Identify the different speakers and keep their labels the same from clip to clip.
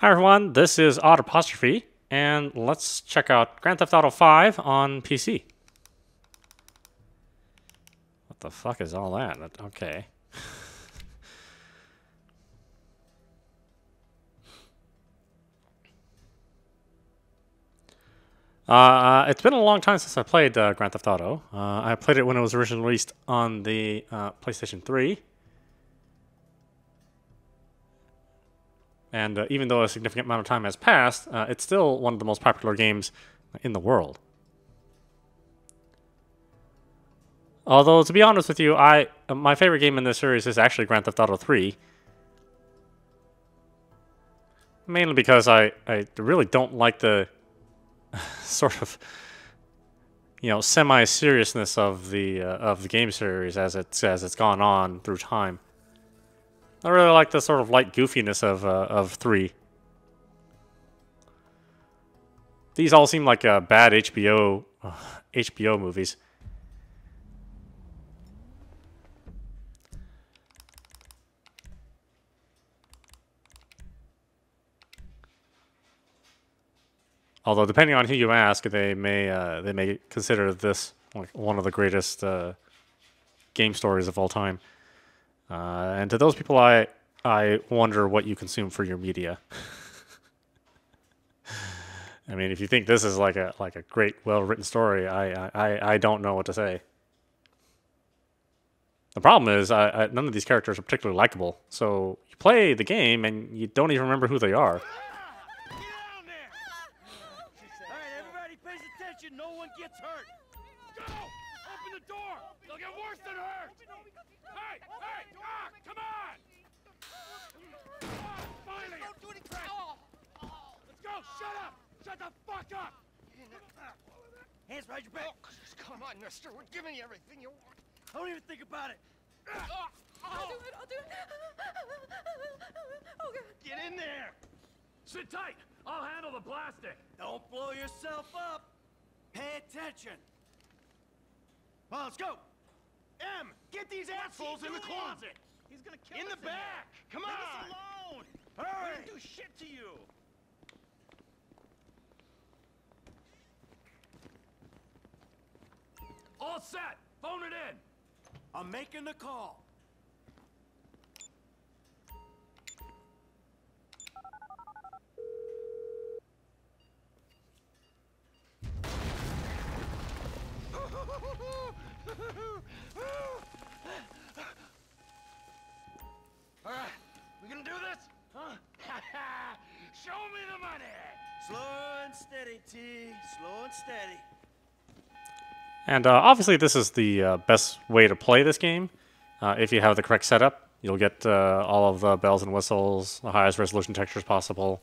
Speaker 1: Hi everyone, this is Audapostrophe, and let's check out Grand Theft Auto 5 on PC. What the fuck is all that? Okay. Uh, it's been a long time since I played uh, Grand Theft Auto. Uh, I played it when it was originally released on the uh, PlayStation 3. And uh, even though a significant amount of time has passed, uh, it's still one of the most popular games in the world. Although, to be honest with you, I uh, my favorite game in this series is actually Grand Theft Auto 3. Mainly because I, I really don't like the sort of you know semi-seriousness of the uh, of the game series as it's as it's gone on through time. I really like the sort of light goofiness of uh, of three. These all seem like uh, bad HBO uh, HBO movies. Although, depending on who you ask, they may uh, they may consider this like one of the greatest uh, game stories of all time. Uh, and to those people, I I wonder what you consume for your media. I mean, if you think this is like a like a great, well written story, I, I I don't know what to say. The problem is, I, I, none of these characters are particularly likable. So you play the game and you don't even remember who they are.
Speaker 2: Everybody pays attention. No one gets hurt. Go! Open the door. They'll get worse than hurt. Hey, hey, ah, come on! Ah, finally! Don't do anything. Let's go. Shut up. Shut the fuck up. Hands behind your back.
Speaker 3: Come on, mister. We're giving you everything you want.
Speaker 2: Don't even think about it.
Speaker 4: I'll do it, I'll do it. Oh, God.
Speaker 2: Get in there.
Speaker 5: Sit tight. I'll handle the blasting.
Speaker 2: Don't blow yourself up. Pay attention. Well, let's go. M, get these assholes in the closet.
Speaker 3: He's gonna kill
Speaker 2: In
Speaker 3: us
Speaker 2: the back. Come
Speaker 3: Leave
Speaker 2: on.
Speaker 3: us alone. Hurry. We
Speaker 2: Hurry.
Speaker 3: didn't do shit to you.
Speaker 5: All set. Phone it in.
Speaker 2: I'm making the call.
Speaker 3: All right, we gonna do this? Huh?
Speaker 2: Show me the money. Slow and steady, T. Slow and steady.
Speaker 1: And uh, obviously, this is the uh, best way to play this game. Uh, if you have the correct setup, you'll get uh, all of the bells and whistles, the highest resolution textures possible,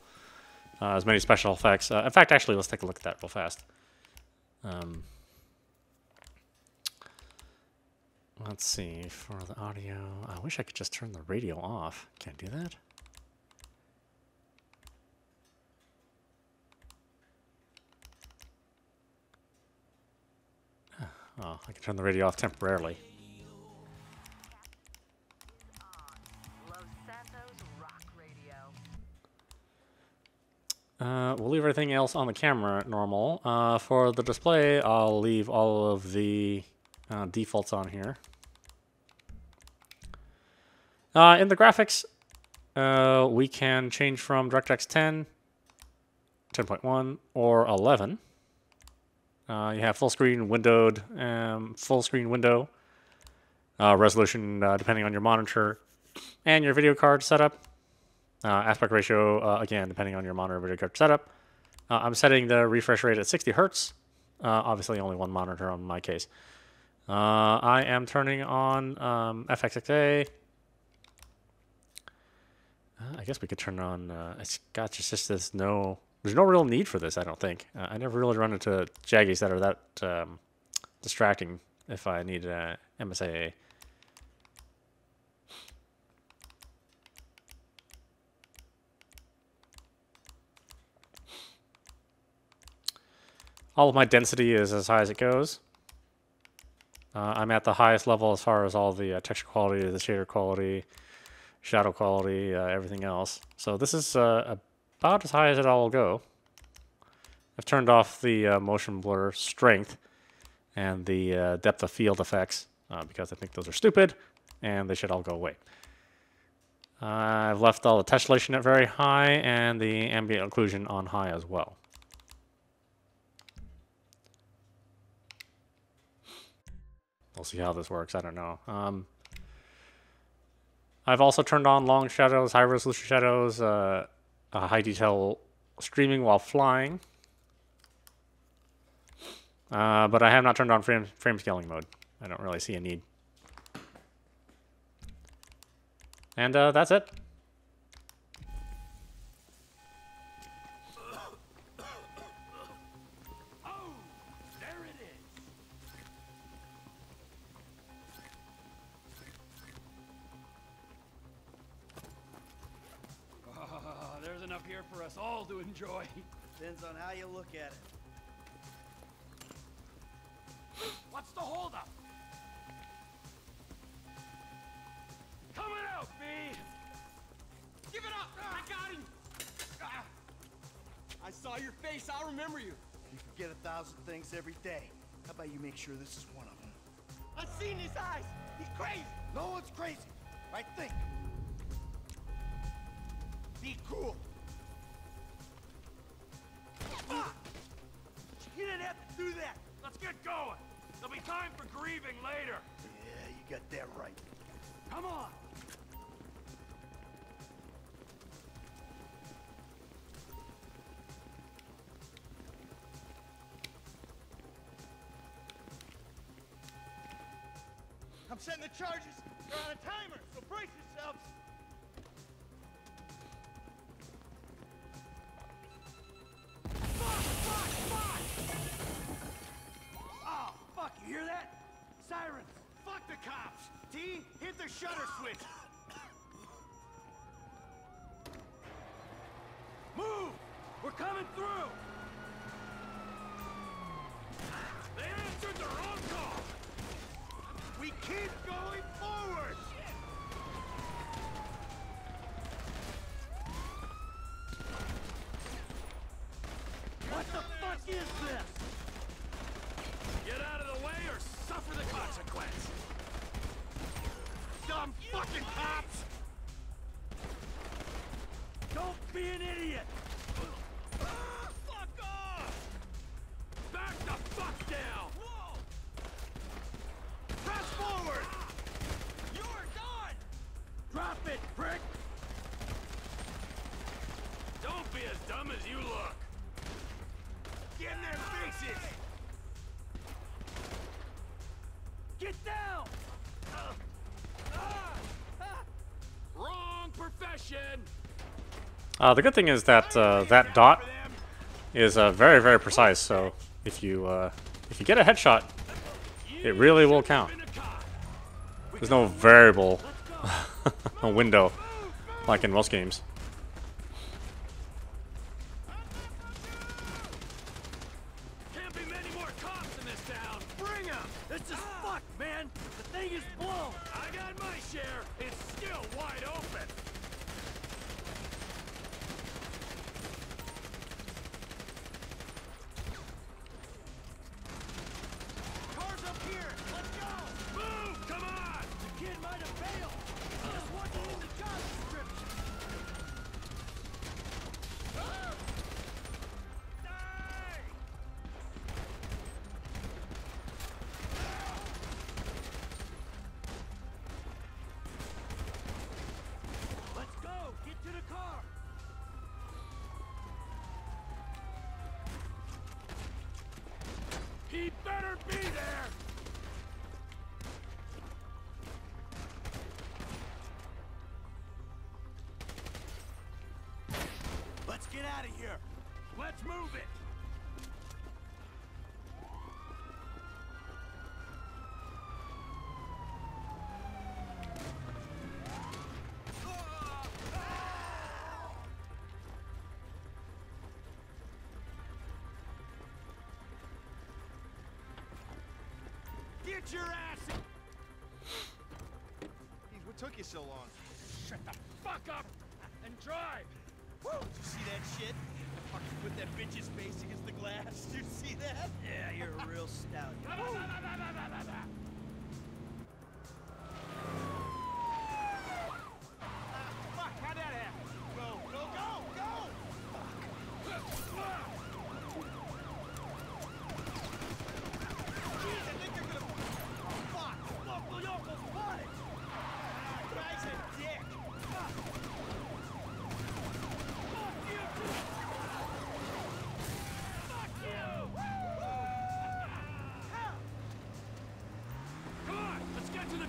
Speaker 1: uh, as many special effects. Uh, in fact, actually, let's take a look at that real fast. Um, let's see, for the audio, I wish I could just turn the radio off. Can't do that. Oh, I can turn the radio off temporarily. Uh, we'll leave everything else on the camera normal. Uh, for the display, I'll leave all of the uh, defaults on here. Uh, in the graphics, uh, we can change from DirectX 10, 10.1, or 11. Uh, you have full screen, windowed, um, full screen window, uh, resolution uh, depending on your monitor, and your video card setup. Aspect ratio, again, depending on your monitor video card setup. I'm setting the refresh rate at 60 hertz. Obviously, only one monitor on my case. Uh, I am turning on um, FXAA. Uh, I guess we could turn on. Uh, it's got it's just there's no there's no real need for this. I don't think. Uh, I never really run into jaggies that are that um, distracting if I need uh, MSAA. All of my density is as high as it goes. Uh, I'm at the highest level as far as all the uh, texture quality, the shader quality, shadow quality, uh, everything else. So this is uh, about as high as it all will go. I've turned off the uh, motion blur strength and the uh, depth of field effects because I think those are stupid and they should all go away. I've left all the tessellation at very high and the ambient occlusion on high as well. We'll see how this works. I don't know. Um, I've also turned on long shadows, high resolution shadows, uh, high detail streaming while flying. Uh, but I have not turned on frame, frame scaling mode. I don't really see a need. And uh, that's it.
Speaker 2: Enough here for us all to enjoy.
Speaker 3: Depends on how you look at it.
Speaker 5: What's the holdup? Coming out, B.
Speaker 2: Give it up! I got him! Ah. I saw your face, I'll remember you.
Speaker 3: You forget a thousand things every day. How about you make sure this is one of them?
Speaker 2: I've seen his eyes! He's crazy!
Speaker 3: No one's crazy. I think.
Speaker 2: Be cool!
Speaker 5: Time for grieving later.
Speaker 3: Yeah, you got that right.
Speaker 2: Come on! I'm setting the charges. They're on a timer, through!
Speaker 5: They answered the wrong call.
Speaker 2: We keep going forward! What the fuck is this?
Speaker 5: Get out of the way or suffer the consequence.
Speaker 2: Dumb fucking cops! Get down! Ah, ah.
Speaker 5: Wrong profession.
Speaker 1: Uh, the good thing is that uh, that dot is uh, very, very precise. So if you uh, if you get a headshot, it really will count. There's no variable window like in most games.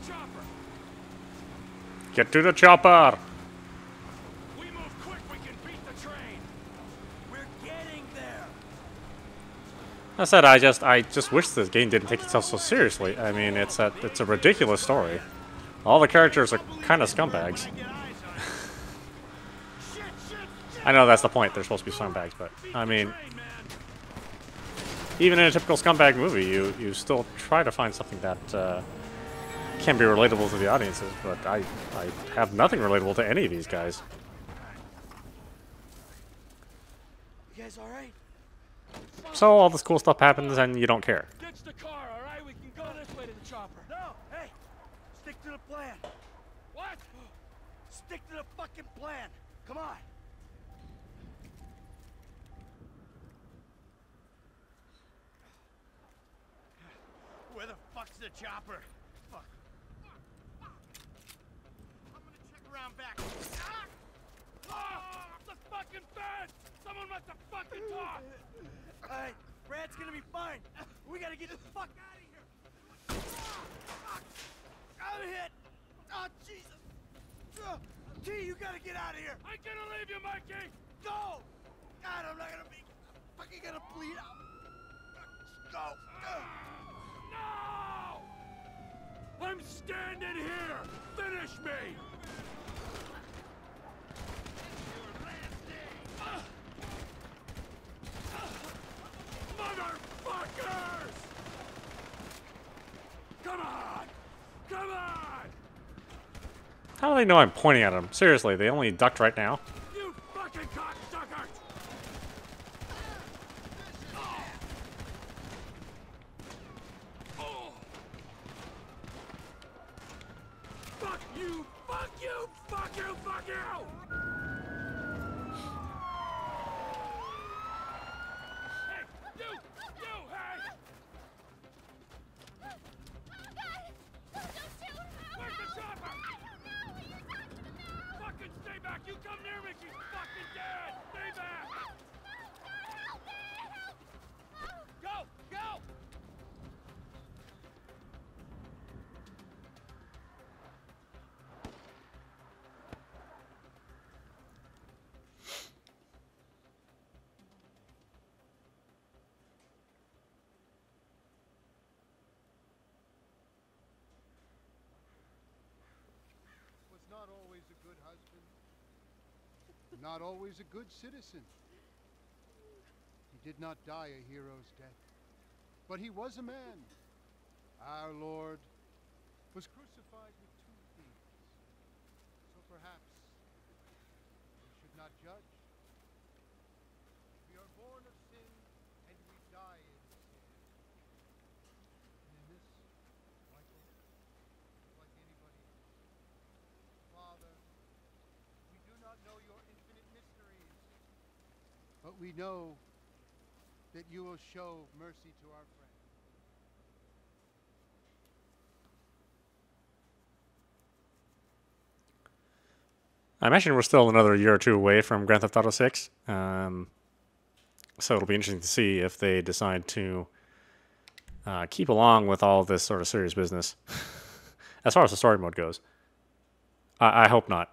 Speaker 5: Chopper.
Speaker 1: Get to the chopper.
Speaker 5: We move quick, we can beat the train.
Speaker 3: We're getting there!
Speaker 1: I said I just I just wish this game didn't take itself so seriously. I mean, it's a it's a ridiculous story. All the characters are kind of scumbags.
Speaker 3: I
Speaker 1: know that's the point. They're supposed to be scumbags, but I mean, even in a typical scumbag movie, you you still try to find something that uh, can be relatable to the audiences. But I I have nothing relatable to any of these guys.
Speaker 3: You guys alright?
Speaker 1: So all this cool stuff happens and you don't care.
Speaker 5: Ditch the car, all right? We can go this way to the chopper.
Speaker 3: No! Hey! Stick to the plan!
Speaker 5: What?
Speaker 3: Stick to the fucking plan! Come on! Where the fuck's the chopper? Fuck. I'm gonna check around back. Ah!
Speaker 5: Ah, the fucking fence! Someone must have fucking talked!
Speaker 3: Alright, Brad's gonna be fine. We gotta get the fuck out of here. Ah. I'm hit. Oh, Jesus. Uh, T, you gotta get out of here.
Speaker 5: I'm gonna leave you, Mikey!
Speaker 3: Go! God, I'm not gonna be fucking gonna bleed out. Go!
Speaker 5: No! I'm standing here! Finish me!
Speaker 1: How do they know I'm pointing at them? Seriously, they only ducked right now.
Speaker 5: You fucking cocksuckers! Oh. Fuck you! Fuck you! Fuck you! Fuck you! Hey, you! You! Hey! Where's the chopper? Fucking stay back! You come near me, she's fucking dead! Stay back! Go! Go!
Speaker 6: was not always a good husband, not always a good citizen. He did not die a hero's death, but he was a man. Our Lord was crucified with two thieves. So perhaps we should not judge. We are born of sin and we die in sin. And in this, Michael, like anybody else, Father, we do not know your infinite mysteries, we know that you will show mercy to our friend.
Speaker 1: I imagine we're still another year or two away from Grand Theft Auto 6. Um, so it'll be interesting to see if they decide to uh, keep along with all this sort of serious business. as far as the story mode goes, I, I hope not.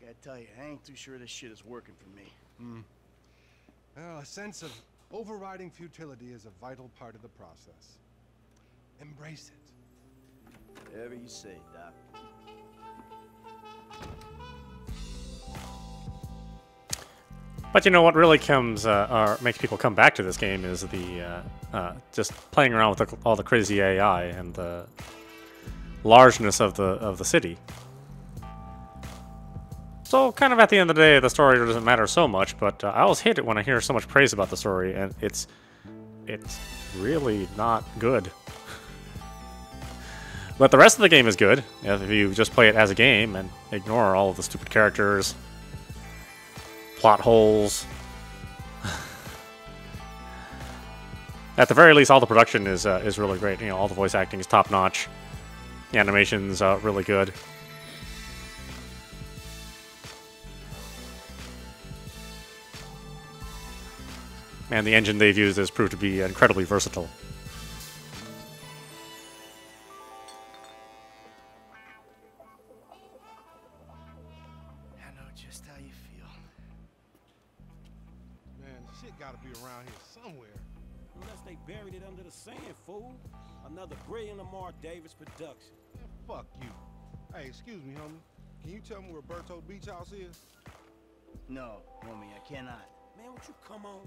Speaker 3: I gotta tell you, I ain't too sure this shit is working for me.
Speaker 7: Hmm. Well, a sense of overriding futility is a vital part of the process. Embrace it.
Speaker 3: Whatever you say, Doc.
Speaker 1: But you know what really comes uh, or makes people come back to this game is the uh, uh, just playing around with the, all the crazy AI and the largeness of the of the city. So kind of at the end of the day, the story doesn't matter so much. But uh, I always hate it when I hear so much praise about the story, and it's it's really not good. but the rest of the game is good if you just play it as a game and ignore all of the stupid characters plot holes. At the very least, all the production is uh, is really great. You know, all the voice acting is top notch. The animation's uh, really good. And the engine they've used has proved to be incredibly versatile.
Speaker 3: I know just how you feel.
Speaker 8: Man, shit gotta be around here somewhere.
Speaker 9: Unless they buried it under the sand, fool. Another brilliant Lamar Davis production.
Speaker 8: Man, fuck you. Hey, excuse me, homie. Can you tell me where Berto Beach House is?
Speaker 3: No, homie, I cannot.
Speaker 9: Man, would you come on?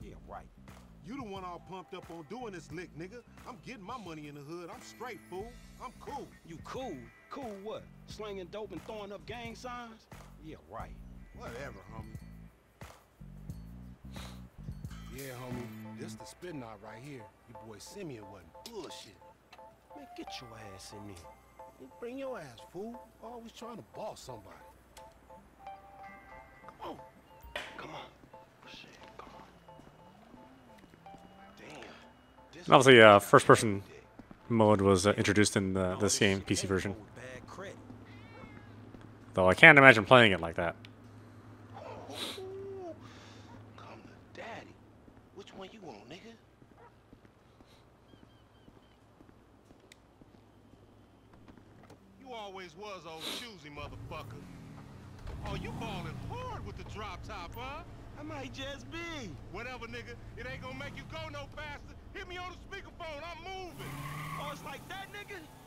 Speaker 9: Yeah, right.
Speaker 8: You the one all pumped up on doing this lick, nigga. I'm getting my money in the hood. I'm straight, fool. I'm cool.
Speaker 9: You cool? Cool what? Slinging dope and throwing up gang signs? Yeah, right.
Speaker 8: Whatever, homie. Yeah, homie. This the spin knot right here. Your boy Simeon wasn't bullshit.
Speaker 9: Man, get your ass in there.
Speaker 8: Man, Bring your ass, fool. Always trying to boss somebody.
Speaker 1: And obviously, uh, first-person mode was uh, introduced in the, this game, PC version. Though I can't imagine playing it like that.
Speaker 9: Come to daddy. Which one you want, nigga?
Speaker 8: You always was old choosy, motherfucker. Oh, you ballin' hard with the drop top, huh?
Speaker 9: I might just be.
Speaker 8: Whatever, nigga. It ain't gonna make you go no faster. Hit me on the speakerphone. I'm moving.
Speaker 9: Oh, it's like that, nigga?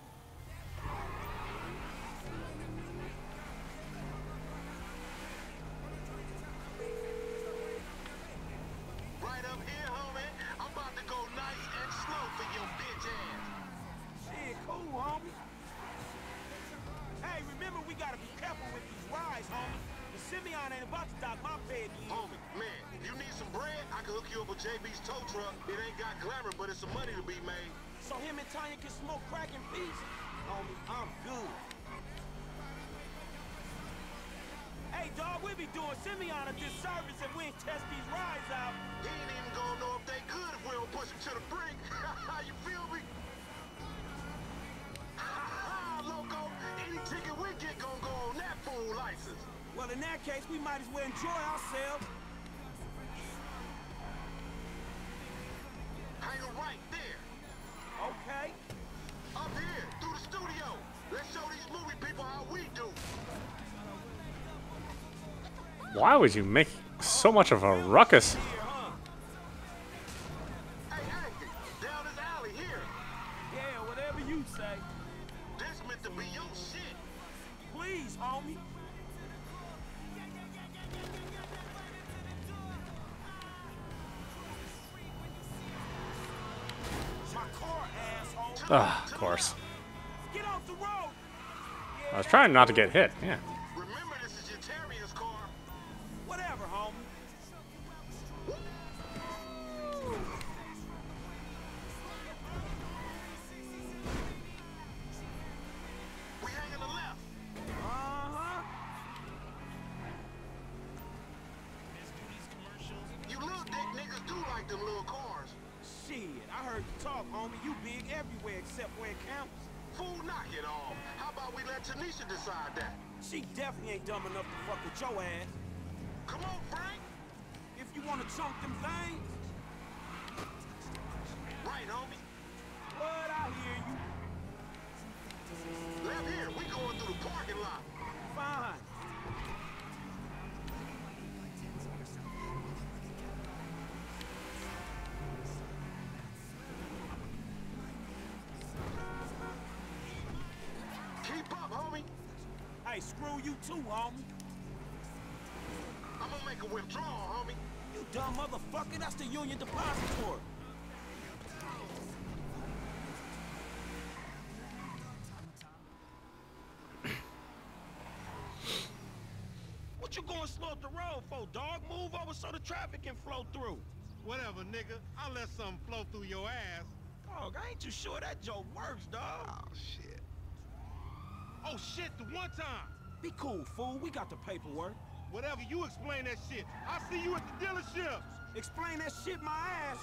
Speaker 9: Be doing Simeon a disservice if we ain't test these rides out.
Speaker 8: He ain't even gonna know if they good if we don't push him to the brink. you feel me? Loco, any ticket we get gonna go on that fool license.
Speaker 9: Well, in that case, we might as well enjoy ourselves.
Speaker 1: Why would you make so much of a ruckus? Ah, of course. I was trying not to get hit. Yeah.
Speaker 10: Like them little cars.
Speaker 9: Shit, I heard you talk, homie. You big everywhere except where it counts.
Speaker 10: Fool, knock it off. How about we let Tanisha decide that?
Speaker 9: She definitely ain't dumb enough to fuck with your ass.
Speaker 10: Come on, Frank.
Speaker 9: If you wanna chunk them things,
Speaker 10: Right, homie.
Speaker 9: blood, I hear you.
Speaker 10: Left here. We going through the parking lot.
Speaker 9: You too, homie.
Speaker 10: I'm gonna make a withdrawal, homie.
Speaker 9: You dumb motherfucker, that's the Union Depository. What you going slow up the road for, dog? Move over so the traffic can flow through.
Speaker 10: Whatever, nigga. I'll let something flow through your ass.
Speaker 9: Dog, I ain't too sure that joke works, dog.
Speaker 10: Oh, shit. Oh, shit, the one time.
Speaker 9: Be cool, fool. We got the paperwork.
Speaker 10: Whatever, you explain that shit. I'll see you at the dealership.
Speaker 9: Explain that shit my ass.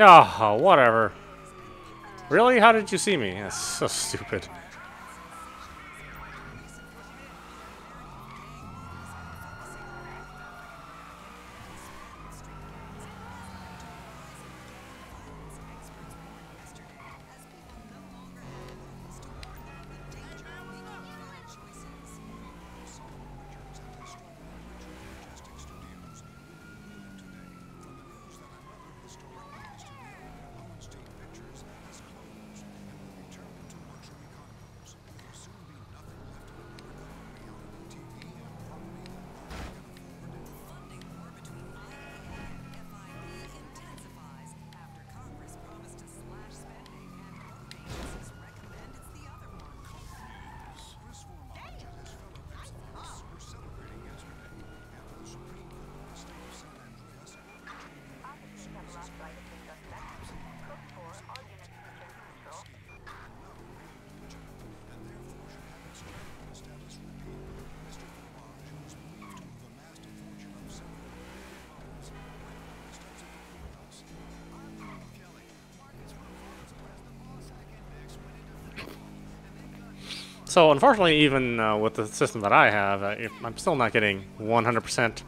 Speaker 1: Oh, whatever. Really? How did you see me? That's so stupid. So unfortunately, even uh, with the system that I have, I'm still not getting 100%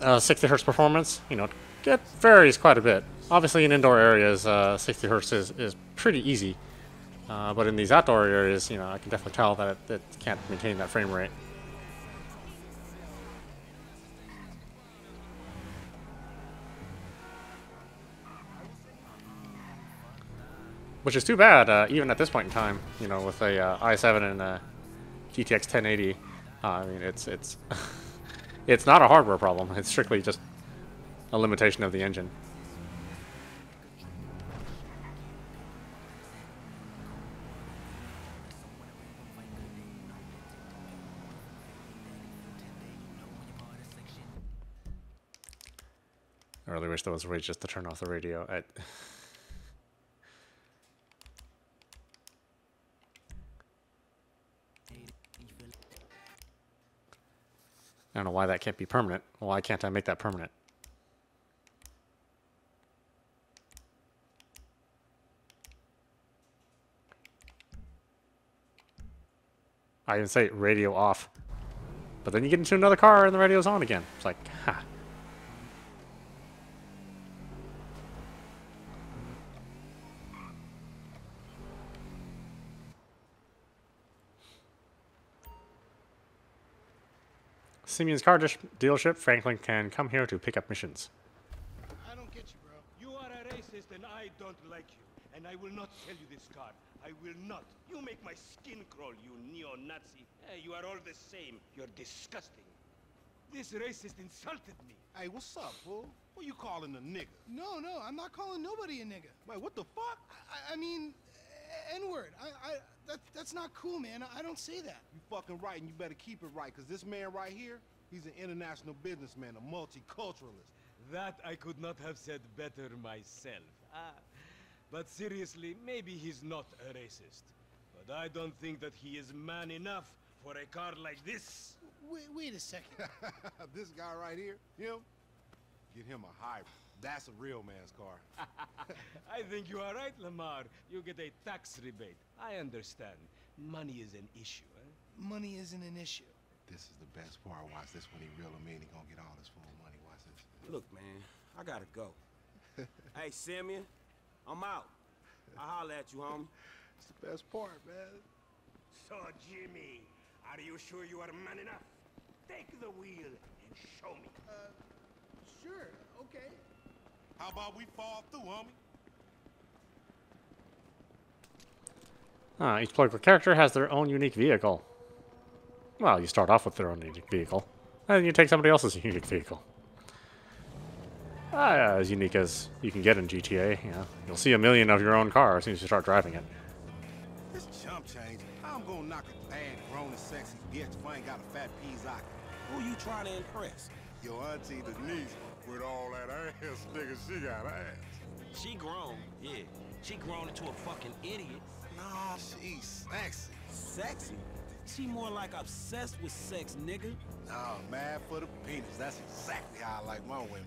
Speaker 1: uh, 60 hertz performance. You know, it varies quite a bit. Obviously, in indoor areas, uh, 60 hertz is, is pretty easy. Uh, but in these outdoor areas, you know, I can definitely tell that it, it can't maintain that frame rate. Which is too bad, uh, even at this point in time, you know, with a uh, i7 and a GTX 1080. Uh, I mean, it's it's it's not a hardware problem. It's strictly just a limitation of the engine. I really wish there was a way just to turn off the radio. I I don't know why that can't be permanent. Why can't I make that permanent? I even say radio off. But then you get into another car and the radio's on again. It's like, ha. Simeon's car dealership. Franklin can come here to pick up missions.
Speaker 6: I don't get you, bro.
Speaker 2: You are a racist and I don't like you. And I will not sell you this car. I will not. You make my skin crawl, you neo-Nazi. Eh, you are all the same. You're disgusting. This racist insulted me.
Speaker 8: Hey, what's up, fool? Who you calling a nigga?
Speaker 6: No, no, I'm not calling nobody a nigga.
Speaker 8: Wait, what the fuck?
Speaker 6: I, I mean, N-word. I, I, that, that's not cool, man. I, I don't say that.
Speaker 8: You fucking right, and you better keep it right, because this man right here, he's an international businessman, a multiculturalist.
Speaker 2: That I could not have said better myself. Ah, but seriously, maybe he's not a racist. But I don't think that he is man enough for a car like this.
Speaker 6: Wait, wait a second.
Speaker 8: this guy right here, him, get him a hybrid. That's a real man's car.
Speaker 2: I think you are right, Lamar. You get a tax rebate. I understand. Money is an issue, eh?
Speaker 6: Money isn't an issue.
Speaker 8: This is the best part. Watch this when he reel him in. He gonna get all his full money. Watch this.
Speaker 9: Look, man, I gotta go. hey, Simeon, I'm out. I'll holler at you, homie.
Speaker 8: It's the best part, man.
Speaker 2: So, Jimmy, are you sure you are man enough? Take the wheel and show me.
Speaker 6: Sure, okay.
Speaker 8: How about we fall through, homie?
Speaker 1: Ah, each playable character has their own unique vehicle. Well, you start off with their own unique vehicle, and then you take somebody else's unique vehicle. Ah, yeah, as unique as you can get in GTA. You know, you'll see a million of your own car as soon as you start driving it.
Speaker 8: This chump change. I'm gonna knock a bad, grown and sexy bitch if I ain't got a fat eye?
Speaker 9: Who you trying to impress?
Speaker 8: Your auntie Denise, with all that ass, nigga, she got ass.
Speaker 9: She grown, yeah. She grown into a fucking idiot.
Speaker 8: Nah, she's sexy.
Speaker 9: Sexy? She more like obsessed with sex, nigga.
Speaker 8: Nah, mad for the penis. That's exactly how I like my women.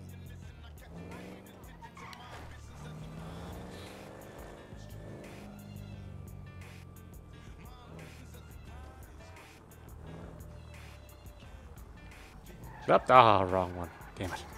Speaker 1: Yep, ah, wrong one. Damn it.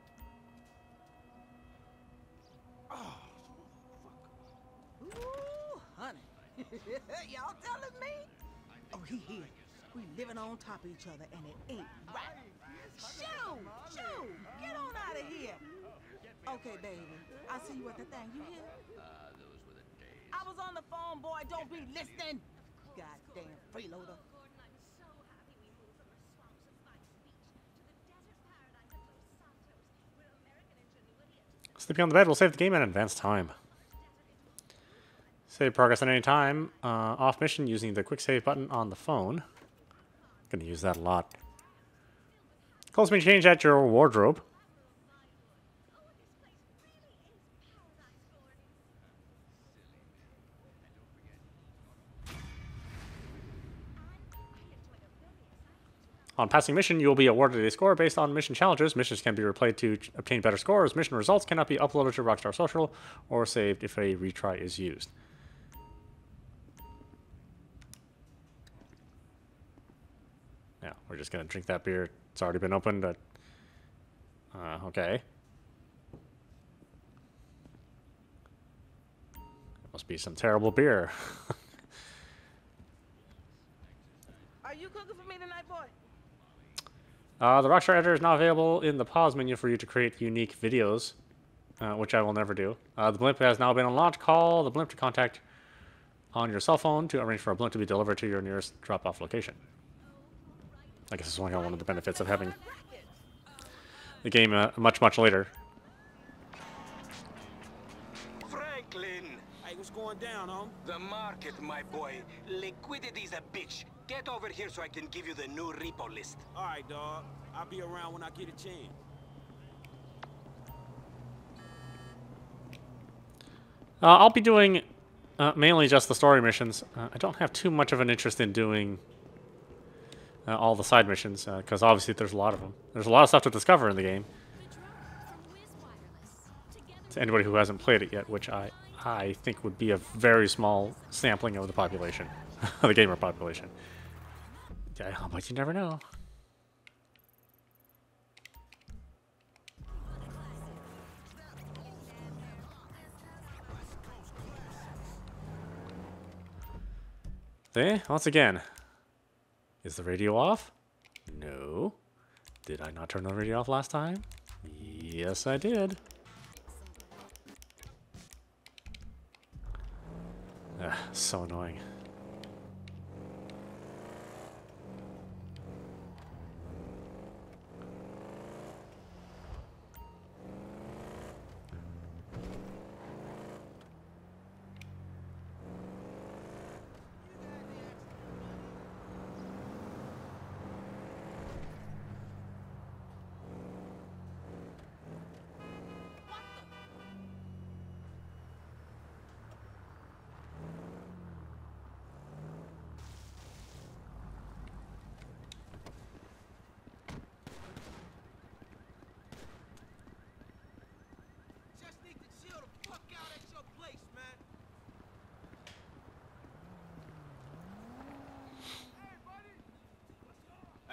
Speaker 11: Ooh, honey. Y'all telling me? Oh, he here. We living on top of each other, and it ain't right. Shoo! Shoo! Get on out of here. Okay, baby. I'll see you at the thing. You hear? I was on the phone, boy. Don't be listening. Goddamn freeloader.
Speaker 1: Sleeping on the bed will save the game and advanced time. Save progress at any time. Uh, off mission using the quick save button on the phone. Gonna use that a lot. Clothes may change at your wardrobe. On passing mission, you will be awarded a score based on mission challenges. Missions can be replayed to obtain better scores. Mission results cannot be uploaded to Rockstar Social or saved if a retry is used. Yeah, we're just gonna drink that beer. It's already been opened, but uh, okay. Must be some terrible beer.
Speaker 11: Are you cooking for me tonight, boy?
Speaker 1: Uh, the Rockstar Editor is now available in the pause menu for you to create unique videos, uh, which I will never do. Uh, the blimp has now been unlocked. Call the blimp to contact on your cell phone to arrange for a blimp to be delivered to your nearest drop-off location. I guess it's only one of the benefits of having the game uh, much, much later.
Speaker 9: Down, home?
Speaker 12: The market, my boy. Liquidity's a bitch. Get over here so I can give you the new repo list.
Speaker 9: All right, dog. I'll be around when I get a chance.
Speaker 1: Uh, I'll be doing uh, mainly just the story missions. Uh, I don't have too much of an interest in doing uh, all the side missions because obviously there's a lot of them. There's a lot of stuff to discover in the game. To anybody who hasn't played it yet, which I I think would be a very small sampling of the population, the gamer population. Yeah, oh, but you never know. See, once again, is the radio off? No. Did I not turn the radio off last time? Yes, I did. So annoying.
Speaker 9: Just need to chill the fuck out at your place, man. Hey,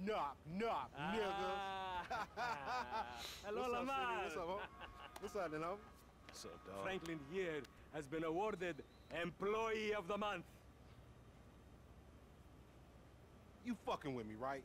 Speaker 8: Knock, knock, nigga. Ah.
Speaker 2: Hello,
Speaker 8: What's
Speaker 2: Lamar.
Speaker 8: Sidney? What's up, ho? What's up, then, ho?
Speaker 9: What's up, dog?
Speaker 2: Franklin here has been awarded Employee of the Month.
Speaker 8: You fucking with me, right?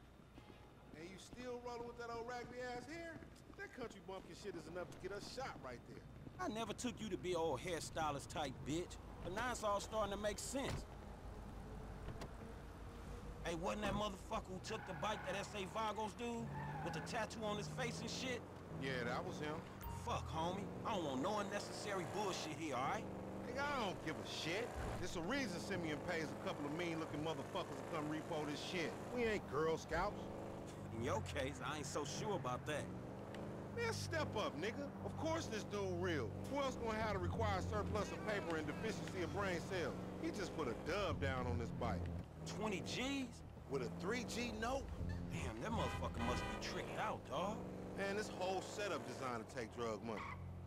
Speaker 8: And you still rolling with that old raggedy ass hair? That country bumpkin shit is enough to get us shot right there.
Speaker 9: I never took you to be old hairstylist type bitch, but now it's all starting to make sense. Hey, wasn't that motherfucker who took the bike that S.A. Vagos dude? With the tattoo on his face and shit?
Speaker 8: Yeah, that was him.
Speaker 9: Fuck, homie. I don't want no unnecessary bullshit here, alright?
Speaker 8: Nigga, I don't give a shit. There's a reason Simeon pays a couple of mean-looking motherfuckers to come repo this shit. We ain't Girl Scouts.
Speaker 9: In your case, I ain't so sure about that.
Speaker 8: Man, step up, nigga. Of course this dude real. Who else gonna have to require surplus of paper and deficiency of brain cells? He just put a dub down on this bike.
Speaker 9: 20 G's?
Speaker 8: With a 3G note?
Speaker 9: Damn, that motherfucker must be tricked out, dog.
Speaker 8: Man, this whole setup designed to take drug money.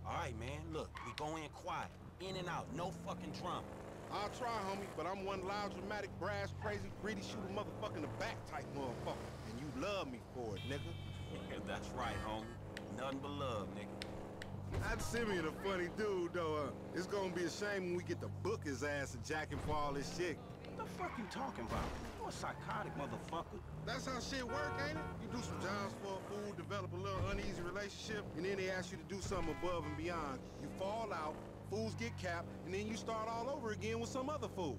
Speaker 9: All right, man, look, we go in quiet. In and out, no fucking drama.
Speaker 8: I'll try, homie, but I'm one loud, dramatic, brass, crazy, greedy, shoot a motherfucker in the back type motherfucker. Love me for it, nigga.
Speaker 9: That's right, homie. Nothing but love, nigga.
Speaker 8: That Simeon a funny dude, though. Uh, it's gonna be a shame when we get to book his ass and jack him for all this shit.
Speaker 9: What the fuck you talking about? You a psychotic motherfucker.
Speaker 8: That's how shit work, ain't it? You do some jobs for a fool, develop a little uneasy relationship, and then they ask you to do something above and beyond. You fall out, fools get capped, and then you start all over again with some other fool.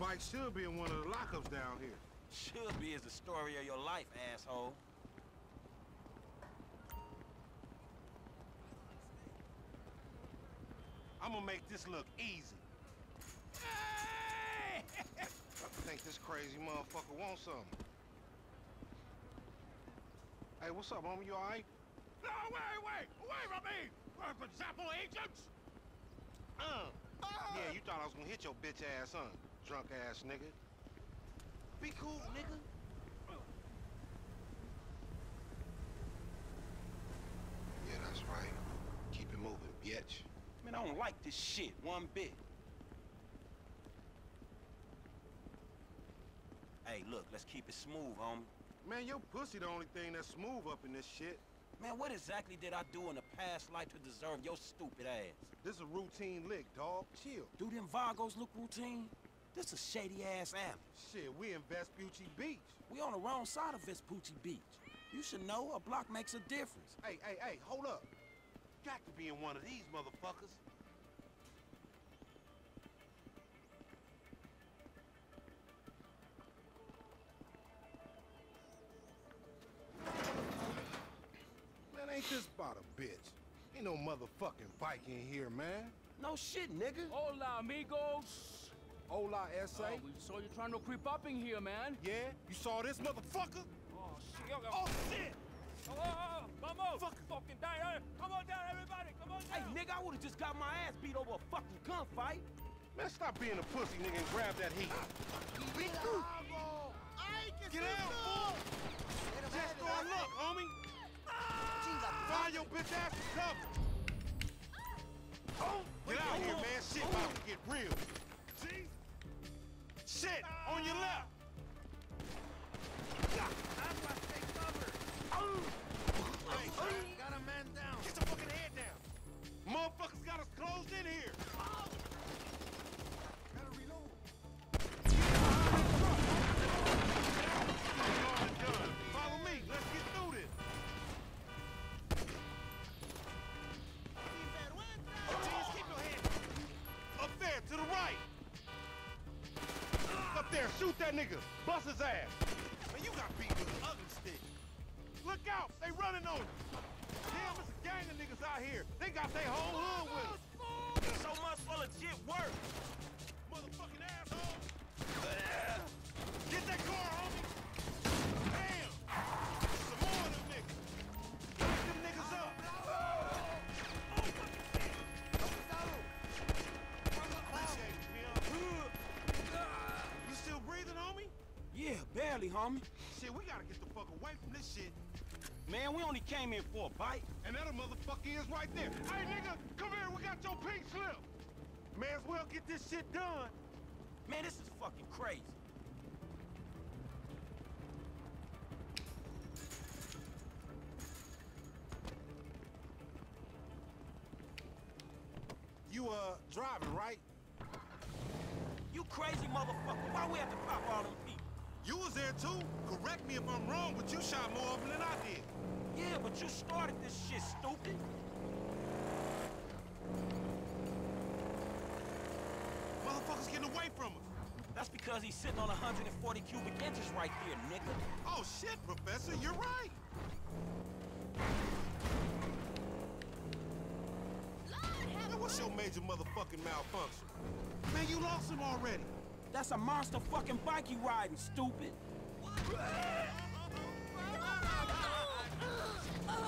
Speaker 8: Bike should be in one of the lockups down here.
Speaker 9: Should be is the story of your life, asshole.
Speaker 8: I'm gonna make this look easy. Hey! I think this crazy motherfucker wants something. Hey, what's up, homie? You alright?
Speaker 2: No, wait, wait! Away from me! We're for example agents!
Speaker 8: Uh. Yeah, you thought I was gonna hit your bitch ass, huh? Drunk ass nigga. Be cool, nigga. Yeah, that's right. Keep it moving, bitch.
Speaker 9: Man, I don't like this shit one bit. Hey, look, let's keep it smooth, homie.
Speaker 8: Man, your pussy the only thing that's smooth up in this shit.
Speaker 9: Man, what exactly did I do in a past life to deserve your stupid ass?
Speaker 8: This is a routine lick, dog. Chill.
Speaker 9: Do them Vagos look routine? This a shady-ass alley.
Speaker 8: Shit, we in Vespucci Beach.
Speaker 9: We on the wrong side of Vespucci Beach. You should know a block makes a difference.
Speaker 8: Hey, hey, hey, hold up. Got to be in one of these motherfuckers. Man, ain't this about a bitch? Ain't no motherfucking bike in here, man.
Speaker 9: No shit, nigga.
Speaker 2: Hola, amigos!
Speaker 8: Hola, S.A.
Speaker 2: Oh, we saw you trying to creep up in here, man.
Speaker 8: Yeah? You saw this motherfucker?
Speaker 2: Oh, shit!
Speaker 8: Oh, shit!
Speaker 2: Oh, oh, oh, vamos! Fuck. Fucking down! Come on down, everybody! Come on
Speaker 9: Hey, nigga, I would've just got my ass beat over a fucking gunfight.
Speaker 8: Man, stop being a pussy, nigga, and grab that heat. Get out, fool! Just go and look, homie! Find your bitch ass and cover! Get out here, man. Shit about to get real. Shit, on your left! His ass. Man, you got beat with an ugly stick. Look out, they running on you. Damn, it's a gang of niggas out here. They got their whole
Speaker 9: Man, we only came in for a bite.
Speaker 8: And that a motherfucker is right there. Hey, nigga, come here. We got your pink slip. May as well get this shit done.
Speaker 9: Man, this is fucking crazy.
Speaker 8: You, uh, driving, right?
Speaker 9: You crazy motherfucker. Why we have to pop all them people?
Speaker 8: You was there too. Correct me if I'm wrong, but you shot more of them than I did.
Speaker 9: Yeah, but you started this shit, stupid.
Speaker 8: Motherfuckers getting away from us.
Speaker 9: That's because he's sitting on 140 cubic inches right there, nigga.
Speaker 8: Oh shit, Professor, you're right. Man, what's your major motherfucking malfunction? Man, you lost him already.
Speaker 9: That's a monster fucking bike you riding, stupid.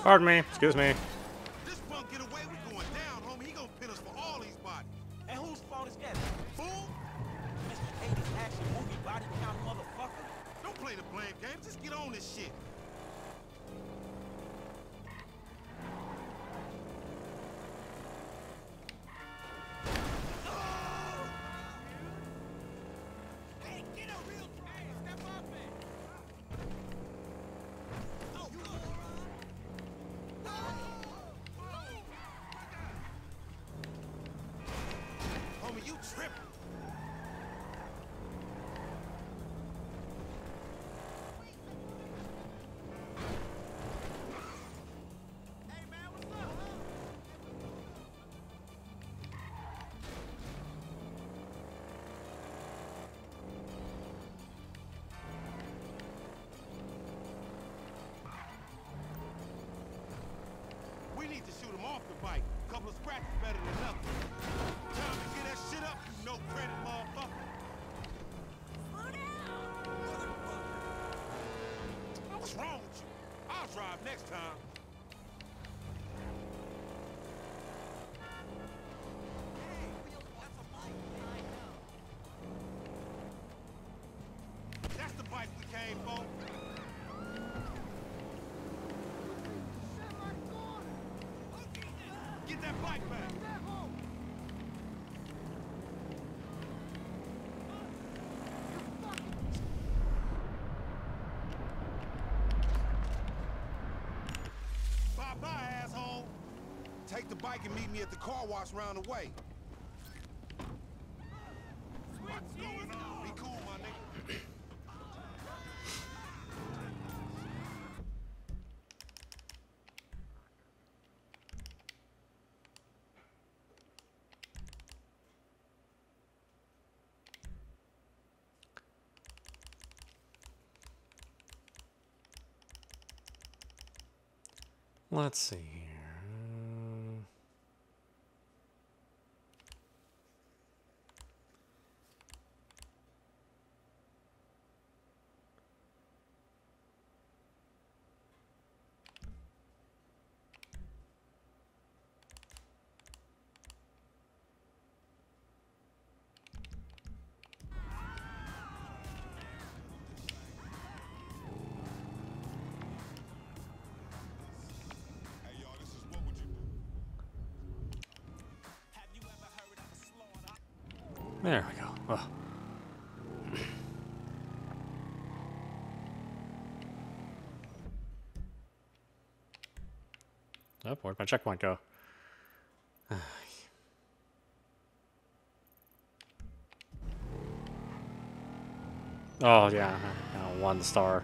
Speaker 1: Pardon me. Excuse me.
Speaker 8: This punk get away with going down, homie. He gonna pin us for all these bodies.
Speaker 9: And whose fault is that?
Speaker 8: Fool!
Speaker 9: Mr. 80s action movie body count motherfucker.
Speaker 8: Don't play the blame game. Just get on this shit. Need to shoot him off the bike. Couple of scratches better than nothing. Time to get that shit up, you no credit motherfucker. What's wrong with you? I'll drive next time. That bike back. Bye bye, asshole. Take the bike and meet me at the car wash round the way.
Speaker 1: Let's see where'd my checkpoint go? Oh, yeah. uh, One star.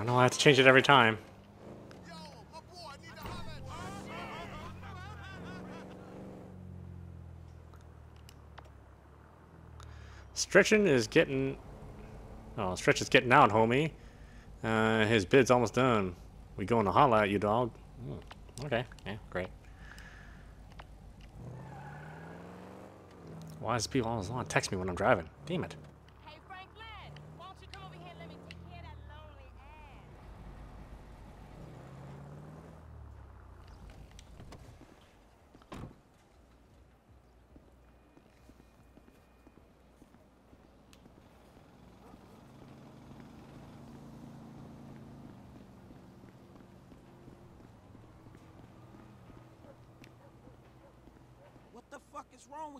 Speaker 1: Don't know. I have to change it every time. Stretching is getting. Oh, Stretch is getting out, homie. Uh, his bid's almost done. We going to holla at you, dog. Hmm, Okay, yeah, great. Why does people always want to text me when I'm driving? Damn it.
Speaker 13: Hey, Franklin, why don't you come over here and let me take care of that lonely ass?
Speaker 9: What the fuck is wrong with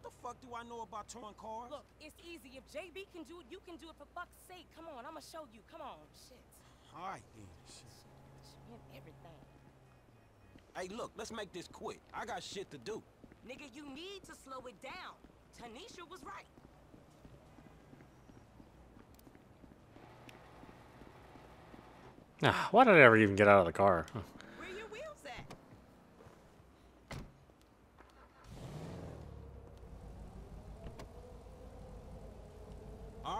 Speaker 9: What the fuck do I know about towing cars?
Speaker 14: Look, it's easy. If JB can do it, you can do it for fuck's sake. Come on, I'ma show you. Come on. Shit.
Speaker 9: All right, then. Shit.
Speaker 14: And everything.
Speaker 9: Hey, look, let's make this quick. I got shit to do.
Speaker 14: Nigga, you need to slow it down. Tanisha was right.
Speaker 1: Ah, why did I ever even get out of the car? Huh.
Speaker 14: Where your wheels at?
Speaker 9: All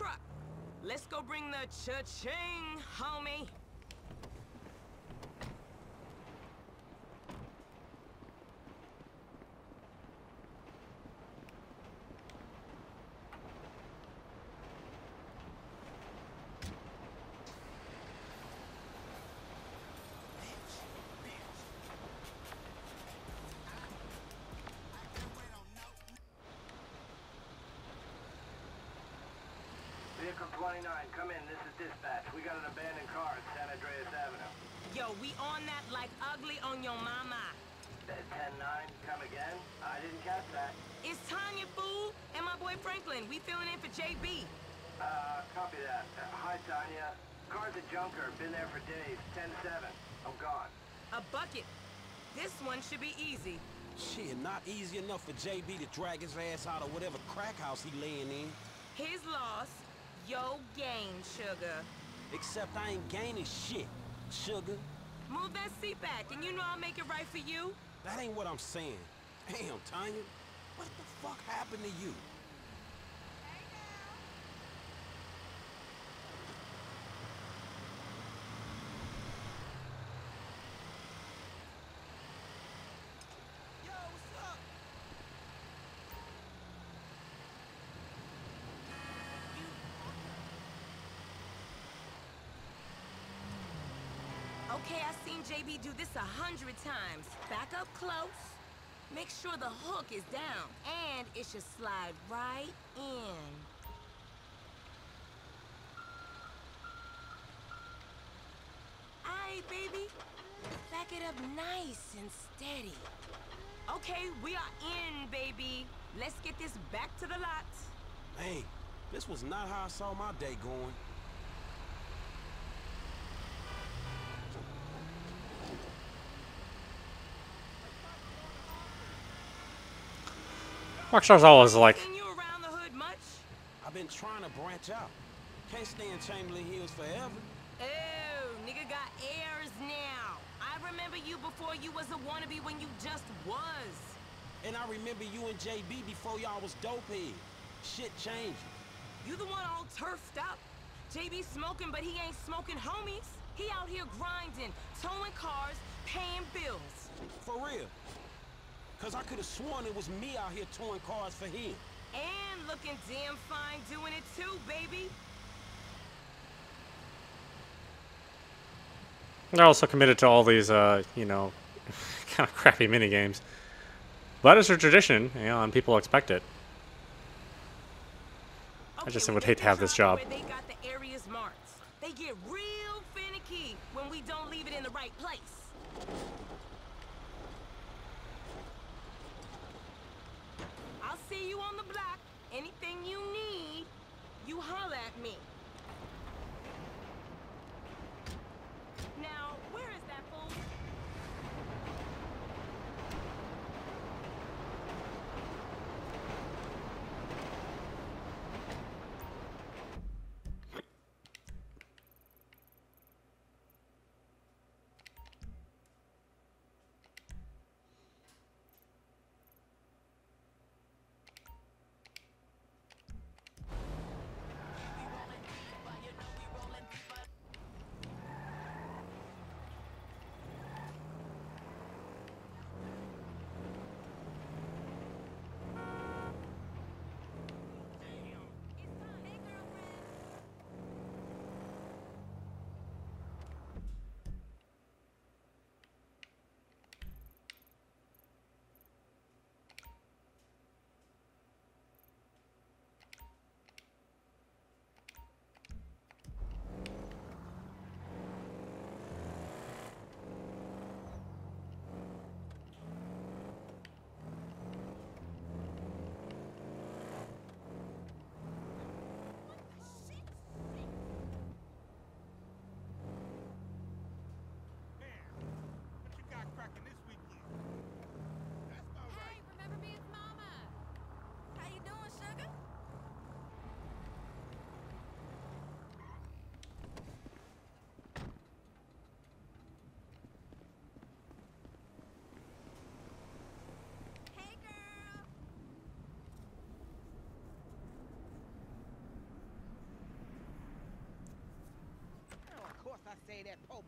Speaker 14: truck. Let's go bring the cha-ching, homie.
Speaker 15: Vehicle 29, come in. This is dispatch. We got an abandoned car at San Andreas Avenue.
Speaker 14: Yo, we on that like ugly on your mama.
Speaker 15: At 10-9, come again? I didn't catch that.
Speaker 14: It's Tanya, fool, and my boy Franklin. We filling in for JB.
Speaker 15: Uh, copy that. Uh, hi, Tanya. Car's a junker. Been there for days. 10-7. I'm gone.
Speaker 14: A bucket. This one should be easy.
Speaker 9: Shit, not easy enough for JB to drag his ass out of whatever crack house he laying in.
Speaker 14: His loss, yo gain, sugar.
Speaker 9: Except I ain't gaining shit, sugar.
Speaker 14: Move that seat back, and you know I'll make it right for you.
Speaker 9: That ain't what I'm saying. Damn, Tanya. What the fuck happened to you?
Speaker 14: Okay, I've seen JB do this a hundred times. Back up close. Make sure the hook is down. And it should slide right in. Aight, baby. Back it up nice and steady. Okay, we are in, baby. Let's get this back to the lot.
Speaker 9: Man, this was not how I saw my day going.
Speaker 1: Rockstar's always like,
Speaker 14: Seen you around the hood much?
Speaker 9: I've been trying to branch out. Can't stay in Chamberlain Hills forever.
Speaker 14: Oh, nigga got airs now. I remember you before you was a wannabe when you just was.
Speaker 9: And I remember you and JB before y'all was dopehead. Shit changed.
Speaker 14: You the one all turfed up. JB smoking, but he ain't smoking homies. He out here grinding, towing cars, paying bills.
Speaker 9: For real. Cause I could have sworn it was me out here towing cars for him.
Speaker 14: And looking damn fine doing it too, baby.
Speaker 1: they're also committed to all these, uh, you know, kind of crappy mini games. But it's a tradition, you know, and people expect it. I just would hate to have this job.
Speaker 14: They got the areas marked. They get real finicky when we don't leave it in the right place. See you on the block. Anything you need, you holler at me. Now, where is that fool?
Speaker 16: What you got cracking this weekend? That's about right.
Speaker 17: Hey, remember me? It's Mama. How you doing, sugar? Hey, girl.
Speaker 11: Oh, of course I say that po'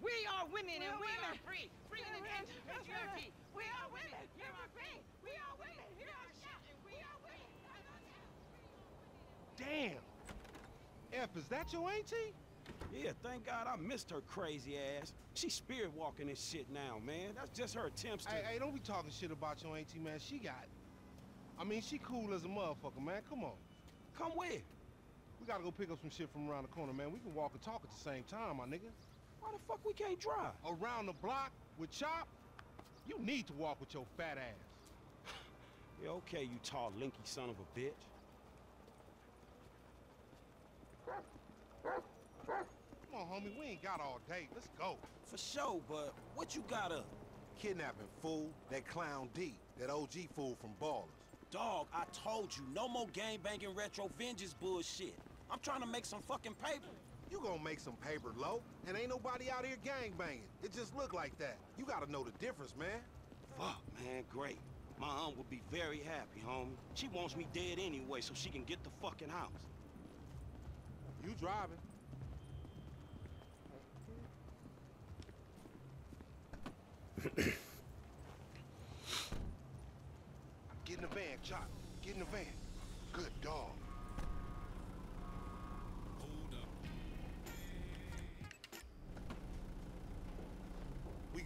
Speaker 18: We are women and
Speaker 11: are
Speaker 18: we
Speaker 11: women.
Speaker 18: are free. Freedom
Speaker 11: We
Speaker 18: and
Speaker 11: are
Speaker 18: nature,
Speaker 11: women.
Speaker 18: patriarchy.
Speaker 11: We are women. You are free. We are women. You are shouting. We are women.
Speaker 8: Damn. F, is that your auntie?
Speaker 9: Yeah, thank God I missed her crazy ass. She's spirit walking this shit now, man. That's just her attempts to.
Speaker 8: Hey, hey, don't be talking shit about your auntie, man. She got. I mean, she cool as a motherfucker, man. Come on.
Speaker 9: Come where?
Speaker 8: We gotta go pick up some shit from around the corner, man. We can walk and talk at the same time, my nigga.
Speaker 9: Why the fuck we can't drive?
Speaker 8: Around the block with Chop? You need to walk with your fat ass.
Speaker 9: Yeah, okay, you tall, linky son of a bitch.
Speaker 8: Come on, homie. We ain't got all day. Let's go.
Speaker 9: For sure, but what you got up?
Speaker 19: Kidnapping, fool. That clown D. That OG fool from Ballas.
Speaker 9: Dog, I told you, no more gang banging retro vengeance bullshit. I'm trying to make some fucking paper.
Speaker 8: You gonna make some paper low, and ain't nobody out here gang banging. It just look like that. You gotta know the difference, man.
Speaker 9: Fuck, man, great. My aunt would be very happy, homie. She wants me dead anyway so she can get the fucking house.
Speaker 8: You driving. Get in the van, Chop. Get in the van. Good dog.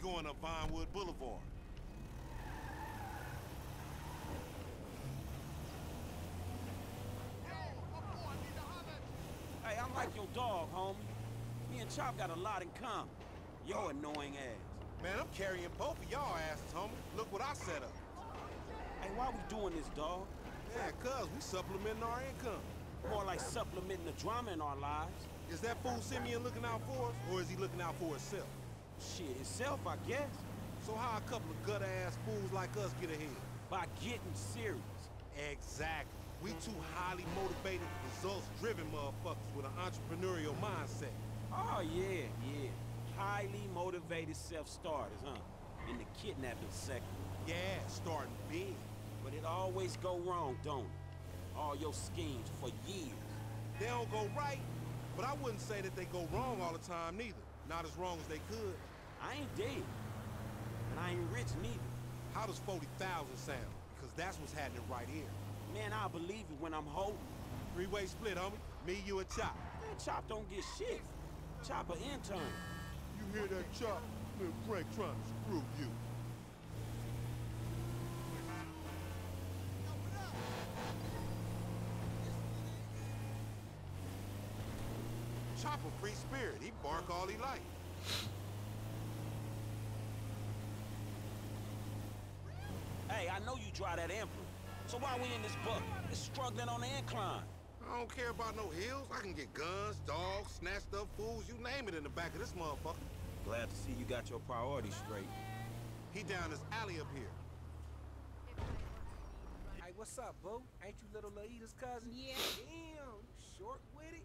Speaker 20: Going up Vinewood Boulevard.
Speaker 9: Hey, I'm like your dog, homie. Me and Chop got a lot in common. Yo annoying ass.
Speaker 8: Man, I'm carrying both of y'all asses, homie. Look what I set up.
Speaker 9: Hey, why we doing this, dog?
Speaker 8: Yeah, cuz we supplementing our income.
Speaker 9: More like supplementing the drama in our lives.
Speaker 8: Is that fool Simeon looking out for us, or is he looking out for himself?
Speaker 9: Shit, itself, I guess.
Speaker 8: So how a couple of gutter-ass fools like us get ahead?
Speaker 9: By getting serious.
Speaker 8: Exactly. We two highly motivated, results-driven motherfuckers with an entrepreneurial mindset.
Speaker 9: Oh, yeah, yeah. Highly motivated self-starters, huh? In the kidnapping sector.
Speaker 8: Yeah, starting big.
Speaker 9: But it always go wrong, don't it? All your schemes for years.
Speaker 8: They don't go right, but I wouldn't say that they go wrong all the time neither. Not as wrong as they could.
Speaker 9: I ain't dead. And I ain't rich neither.
Speaker 8: How does 40,000 sound? Because that's what's happening right here.
Speaker 9: Man, I believe it when I'm holding.
Speaker 8: Three-way split, homie. Me, you, and Chop.
Speaker 9: Man, Chop don't get shit. Chop an intern.
Speaker 8: You hear that, Chop? Little Frank trying to screw you. A free spirit. He bark all he like.
Speaker 9: Hey, I know you drive that Emperor. So why we in this buck? It's struggling on the incline.
Speaker 8: I don't care about no hills. I can get guns, dogs, snatched up fools, you name it in the back of this motherfucker.
Speaker 9: Glad to see you got your priorities straight.
Speaker 8: He down this alley up here.
Speaker 5: Hey, what's up, boo? Ain't you little Laida's cousin?
Speaker 4: Yeah.
Speaker 5: Damn, you short with it?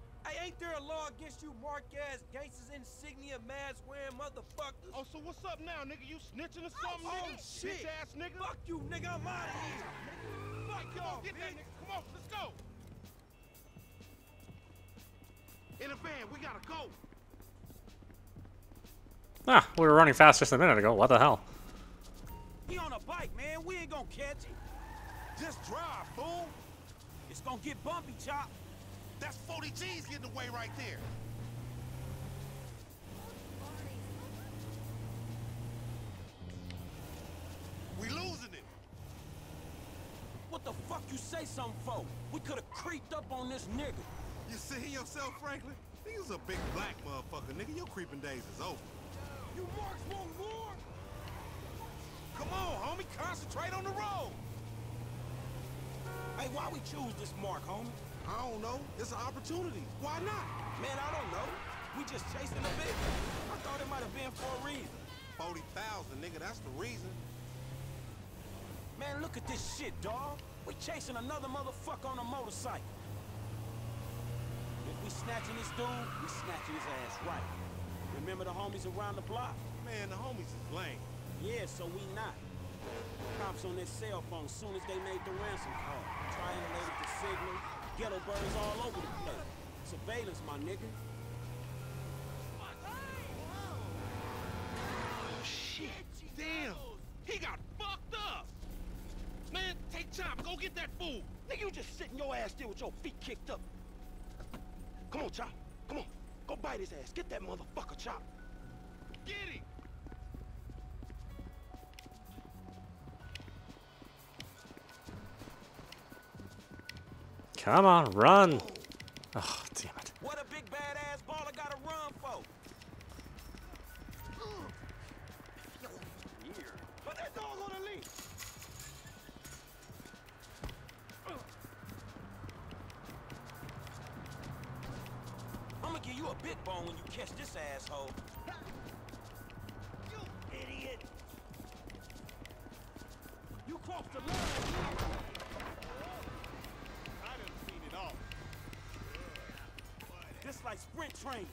Speaker 5: Hey, ain't there a law against you mark-ass gangsters insignia mask wearing motherfuckers?
Speaker 20: Oh, so what's up now, nigga? You snitching or
Speaker 5: Oh,
Speaker 20: something,
Speaker 5: oh,
Speaker 20: nigga?
Speaker 5: shit.
Speaker 20: Bitch ass nigga.
Speaker 5: Fuck you, nigga. I'm out of here. Fuck
Speaker 20: Come on, get that nigga. Come on, let's go. In the van, we gotta go.
Speaker 1: Ah, we were running fast just a minute ago. What the hell?
Speaker 9: He on a bike, man. We ain't gonna catch him.
Speaker 8: Just drive, fool.
Speaker 9: It's gonna get bumpy, Chop.
Speaker 8: That's 40 G's getting away right there. We losing it.
Speaker 9: What the fuck you say something for? We could've creeped up on this nigga.
Speaker 8: You see yourself, Franklin? He was a big black motherfucker, nigga. Your creeping days is over.
Speaker 5: You marks want war?
Speaker 8: Come on, homie. Concentrate on the road.
Speaker 9: Hey, why we choose this mark, homie?
Speaker 8: I don't know. It's an opportunity. Why not?
Speaker 9: Man, I don't know. We just chasing a bit. I thought it might have been for a reason.
Speaker 8: 40,000, nigga. That's the reason.
Speaker 9: Man, look at this shit, dawg. We chasing another motherfucker on a motorcycle. If we snatching this dude, we snatching his ass right. Remember the homies around the block?
Speaker 8: Man, the homies is lame.
Speaker 9: Yeah, so we not. Cops on their cell phone soon as they made the ransom call. Triangulated the signal. Ghetto birds all over the place. Surveillance, my nigga.
Speaker 20: Oh, shit. Damn. He got fucked up. Man, take time. Go get that fool.
Speaker 9: Nigga, you just sitting your ass there with your feet kicked up. Come on, Chop. Come on. Go bite his ass. Get that motherfucker, Chop.
Speaker 20: Get him.
Speaker 1: Come on, run! Oh, damn it.
Speaker 9: What a big badass gotta run for! Put that dog on the leash! I'ma give you a big bone when you catch this asshole.
Speaker 2: You idiot! You crossed the line!
Speaker 9: Like sprint training.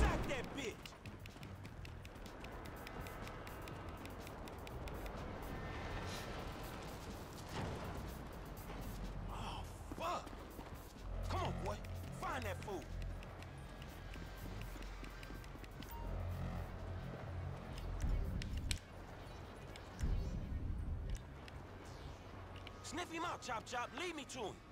Speaker 9: Sack that bitch! Oh, fuck! Come on, boy. Find that fool. Sniff him out, Chop Chop. Lead me to him.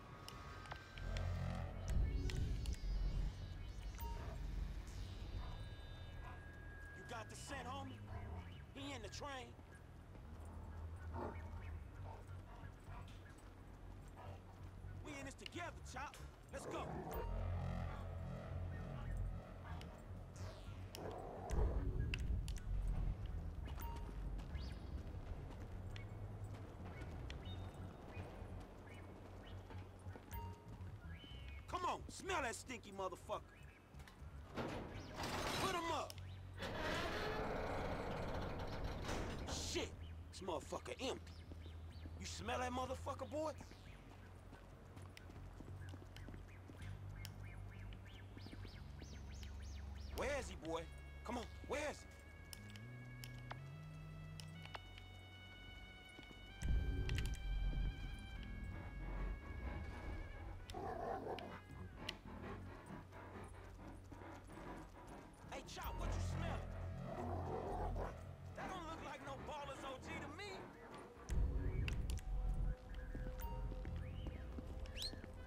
Speaker 9: Smell that stinky motherfucker. Put him up. Shit, this motherfucker empty. You smell that motherfucker, boy?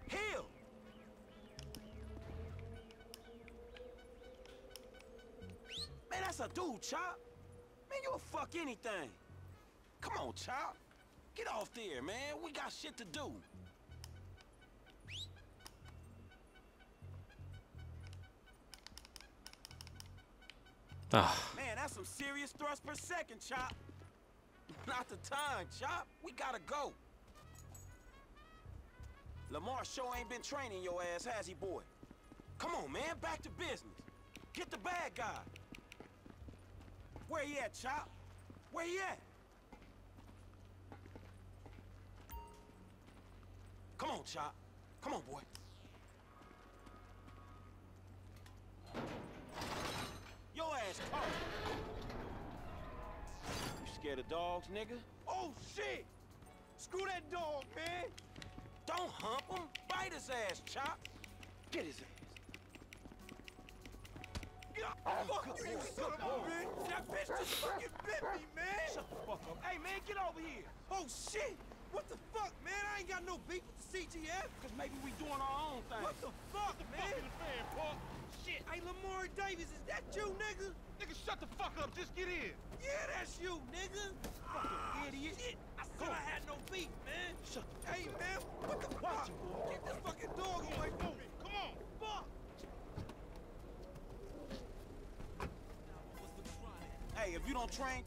Speaker 9: Hill! Man, that's a dude, Chop. Man, you'll fuck anything. Come on, Chop. Get off there, man. We got shit to do.
Speaker 1: Ah,
Speaker 9: Man, that's some serious thrust per second, Chop. Not the time, Chop. We gotta go. Lamar sure ain't been training your ass, has he, boy? Come on, man, back to business. Get the bad guy. Where he at, Chop? Where he at? Come on, Chop. Come on, boy. Your ass caught. You scared of dogs, nigga?
Speaker 5: Oh, shit! Screw that dog, man!
Speaker 9: Don't hump him. Bite his ass, Chop. Get his ass.
Speaker 5: Oh, fuck you, you son of a oh. bitch! That bitch just fucking bit me, man!
Speaker 9: Shut the fuck up. Hey, man, get over here.
Speaker 5: Oh, shit! What the fuck, man? I ain't got no beef with the CGF.
Speaker 9: Cause maybe we doing our own thing.
Speaker 5: What the fuck, man?
Speaker 8: Fuck the fan, Park.
Speaker 5: Shit. Hey, Lamar Davis, is that you, nigga?
Speaker 8: Nigga, shut the fuck up. Just get in.
Speaker 5: Yeah, that's you, nigga. Fucking ah, idiot. Shit. I said I had no beef, man.
Speaker 9: Shut the
Speaker 5: Hey, man, what the fuck? Get this fucking dog away from me.
Speaker 8: Come on.
Speaker 5: Fuck.
Speaker 9: Hey, if you don't train,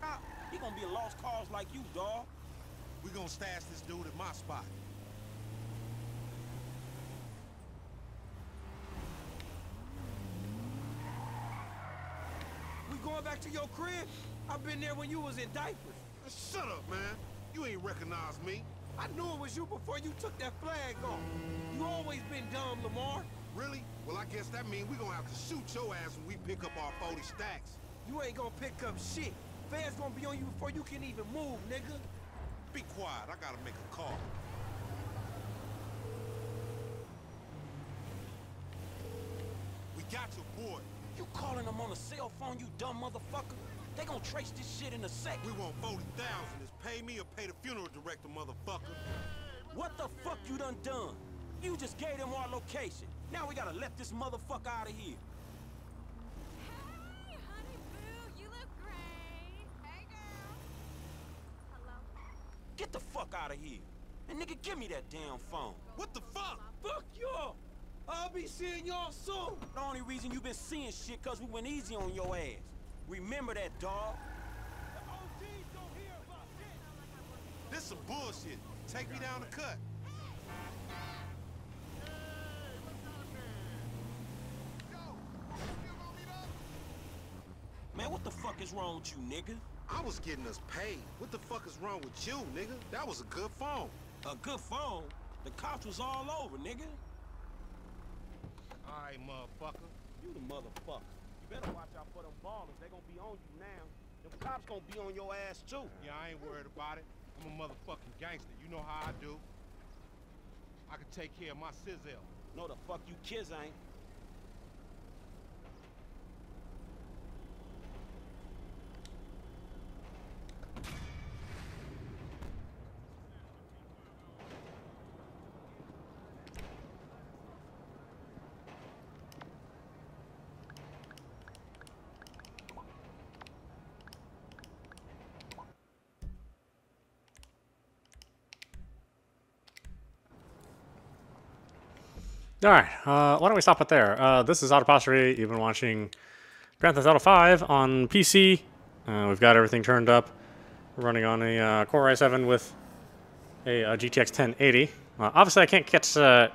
Speaker 9: Chop, he gonna be a lost cause like you, dawg.
Speaker 19: We gonna stash this dude at my spot.
Speaker 5: Going back to your crib? I've been there when you was in diapers.
Speaker 19: Shut up, man. You ain't recognize me.
Speaker 5: I knew it was you before you took that flag off. You always been dumb, Lamar.
Speaker 19: Really? Well, I guess that means we gonna have to shoot your ass when we pick up our 40 stacks.
Speaker 5: You ain't gonna pick up shit. Fans gonna be on you before you can even move, nigga.
Speaker 19: Be quiet. I gotta make a call. We got your boy.
Speaker 9: You calling them on a cell phone, you dumb motherfucker? They gonna trace this shit in a sec.
Speaker 19: We want 40,000. Is pay me or pay the funeral director, motherfucker.
Speaker 9: What the fuck you done done? You just gave them our location. Now we gotta let this motherfucker out of here.
Speaker 17: Hey, honey boo, you look great. Hey, girl. Hello?
Speaker 9: Get the fuck out of here. And nigga, give me that damn phone.
Speaker 19: What the fuck?
Speaker 5: Fuck y'all. I'll be seeing y'all soon.
Speaker 9: The only reason you been seeing shit cause we went easy on your ass. Remember that, dog.
Speaker 19: This some bullshit. Take me down the cut.
Speaker 9: Man, what the fuck is wrong with you, nigga?
Speaker 19: I was getting us paid. What the fuck is wrong with you, nigga? That was a good phone.
Speaker 9: A good phone? The cops was all over, nigga.
Speaker 8: Right, motherfucker.
Speaker 9: You the motherfucker. You better watch out for them Ballas. They gonna be on you now. Them cops gonna be on your ass too.
Speaker 8: Yeah, I ain't worried about it. I'm a motherfucking gangster. You know how I do. I can take care of my sizzle.
Speaker 9: No, the fuck you kids ain't.
Speaker 1: All right, uh, why don't we stop it there? Uh, this is Audapostrophe. You've been watching Grand Theft Auto 5 on PC. Uh, we've got everything turned up. We're running on a uh, Core i7 with a, uh GTX 1080. Uh, obviously, I can't get uh,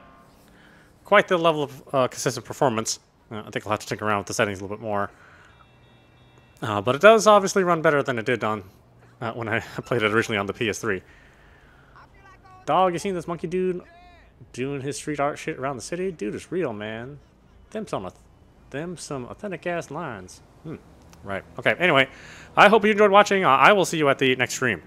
Speaker 1: quite the level of consistent performance. I think I'll have to tinker around with the settings a little bit more. But it does obviously run better than it did on when I played it originally on the PS3. Dog, you seen this monkey dude doing his street art shit around the city? Dude is real, man. Them some, them some authentic ass lines. Hmm. Right. Okay. Anyway, I hope you enjoyed watching. I will see you at the next stream.